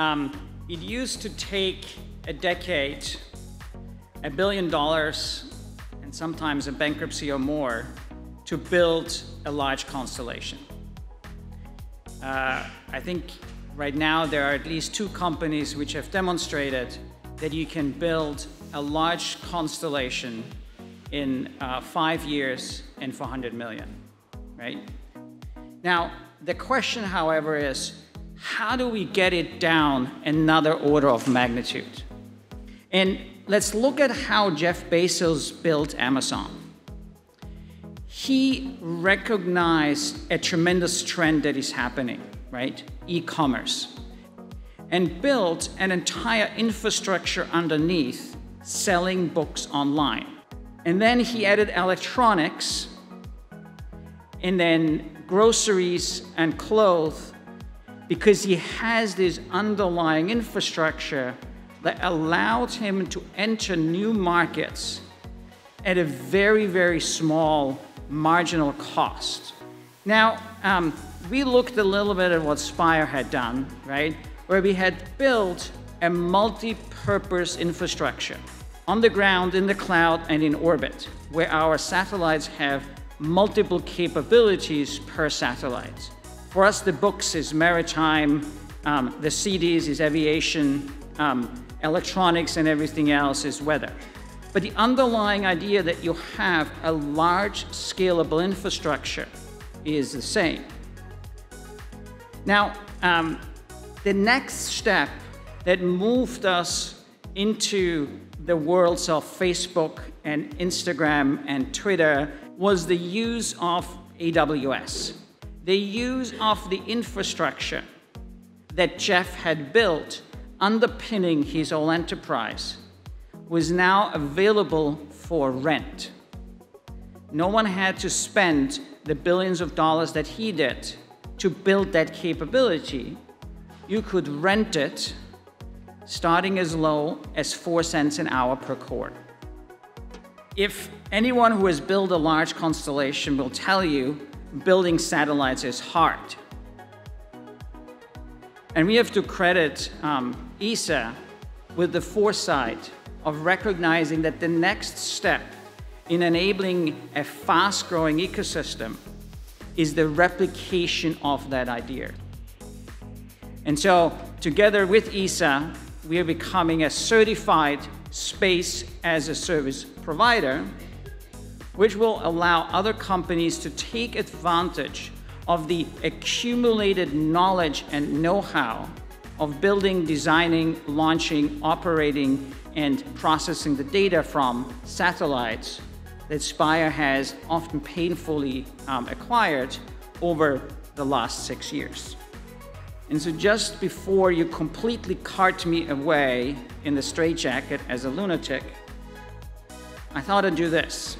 Um, it used to take a decade, a billion dollars, and sometimes a bankruptcy or more to build a large constellation. Uh, I think right now there are at least two companies which have demonstrated that you can build a large constellation in uh, five years and for 100 million, right? Now, the question, however, is how do we get it down another order of magnitude? And let's look at how Jeff Bezos built Amazon. He recognized a tremendous trend that is happening, right? E-commerce. And built an entire infrastructure underneath selling books online. And then he added electronics and then groceries and clothes because he has this underlying infrastructure that allowed him to enter new markets at a very, very small marginal cost. Now, um, we looked a little bit at what Spire had done, right? Where we had built a multi-purpose infrastructure on the ground, in the cloud, and in orbit, where our satellites have multiple capabilities per satellite. For us, the books is maritime, um, the CDs is aviation, um, electronics and everything else is weather. But the underlying idea that you have a large scalable infrastructure is the same. Now, um, the next step that moved us into the worlds of Facebook and Instagram and Twitter was the use of AWS. The use of the infrastructure that Jeff had built underpinning his whole enterprise was now available for rent. No one had to spend the billions of dollars that he did to build that capability. You could rent it starting as low as 4 cents an hour per core. If anyone who has built a large constellation will tell you building satellites is hard. And we have to credit um, ESA with the foresight of recognizing that the next step in enabling a fast-growing ecosystem is the replication of that idea. And so, together with ESA, we are becoming a certified space as a service provider, which will allow other companies to take advantage of the accumulated knowledge and know-how of building, designing, launching, operating, and processing the data from satellites that Spire has often painfully um, acquired over the last six years. And so just before you completely cart me away in the straitjacket as a lunatic, I thought I'd do this.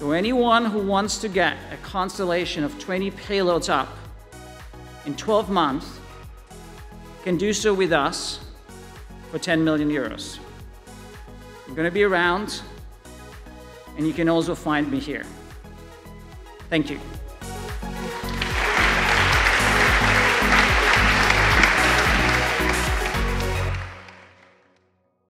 So anyone who wants to get a constellation of 20 payloads up in 12 months can do so with us for 10 million euros. I'm going to be around, and you can also find me here. Thank you.